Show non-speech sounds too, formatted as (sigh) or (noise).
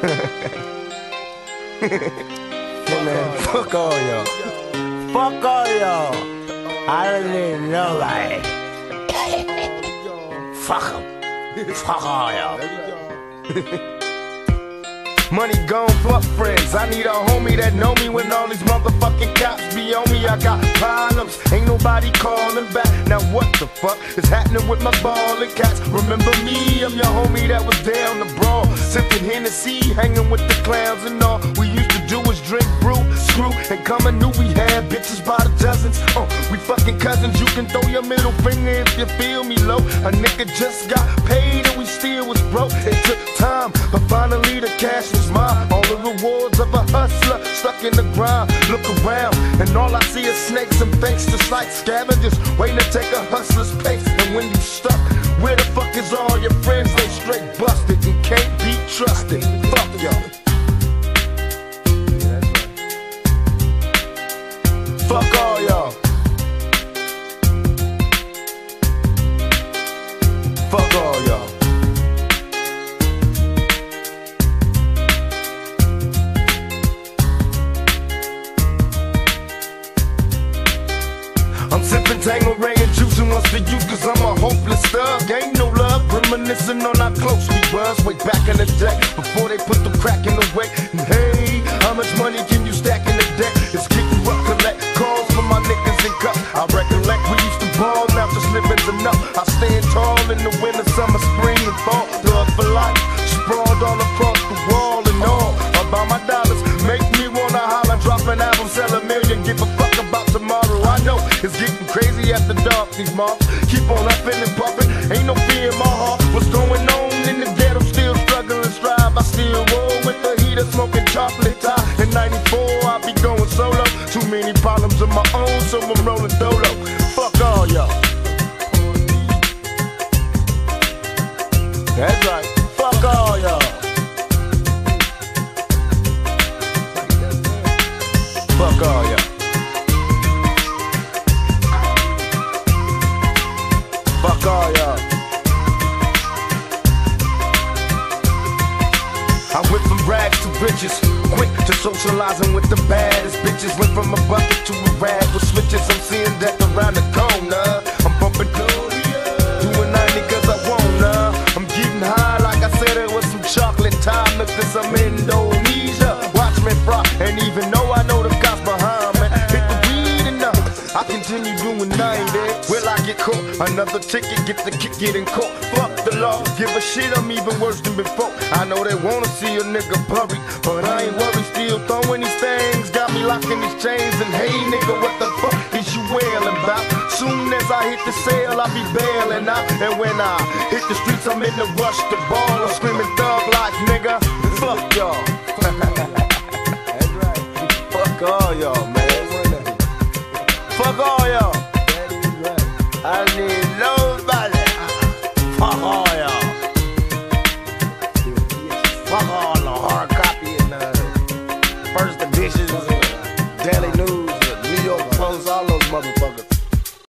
hey man, fuck all y'all. Fuck all y'all. I don't need nobody. fuck them. Fuck all y'all. Money gone, fuck friends. I need a homie that know me when all these motherfucking I got problems, ain't nobody calling back. Now what the fuck is happening with my ball ballin' cats? Remember me? I'm your homie that was down the brawl, sipping Hennessy, hanging with the clowns and all. We used to do was drink brew, screw, and come and knew we had bitches by the dozens. Uh, we fucking cousins. You can throw your middle finger if you feel me low. A nigga just got paid and we still was broke. It took time, but finally the cash was mine. All the rewards of a hustler stuck in the grind. Look around, and all I see is snakes and fakes, just like scavengers waiting to take a hustler's pace. And when you stuck, where the fuck is all your friends? They I'm sipping Tanqueray and juicing once for you, cause I'm a hopeless thug. Ain't no love, reminiscing on how close we was way back in the day, before they put the crack in the way. And hey, how much money can you stack in the deck? It's kick you up, collect calls for my niggas in cup. I recollect we used to ball, now just living's enough. I stand tall in the winter, summer, spring, and fall. Thug for life, sprawled all across the wall and all. About my dollars, make me wanna holler, drop an album, sell a million, give a these keep on upping and puffing. Ain't no fear in my heart. What's going on in the ghetto? Still struggling, strive. I still roll with the heater, smoking chocolate Thai. In 94, I be going solo. Too many problems of my own, so I'm rolling dolo. I went from rags to riches, quick to socializing with the baddest bitches. Went from a bucket to a rag with switches. I'm seeing continue doing 90. Will I get caught? Another ticket, get the kick, get caught. Fuck the law, give a shit, I'm even worse than before. I know they wanna see a nigga buried, but I ain't worried, still throwing these things. Got me locking these chains, and hey nigga, what the fuck is you wailing about? Soon as I hit the cell, I'll be bailing out. And when I hit the streets, I'm in the rush to ball. I'm screaming thug life, nigga. Fuck y'all. (laughs) That's right. Fuck all y'all, man. Y'all.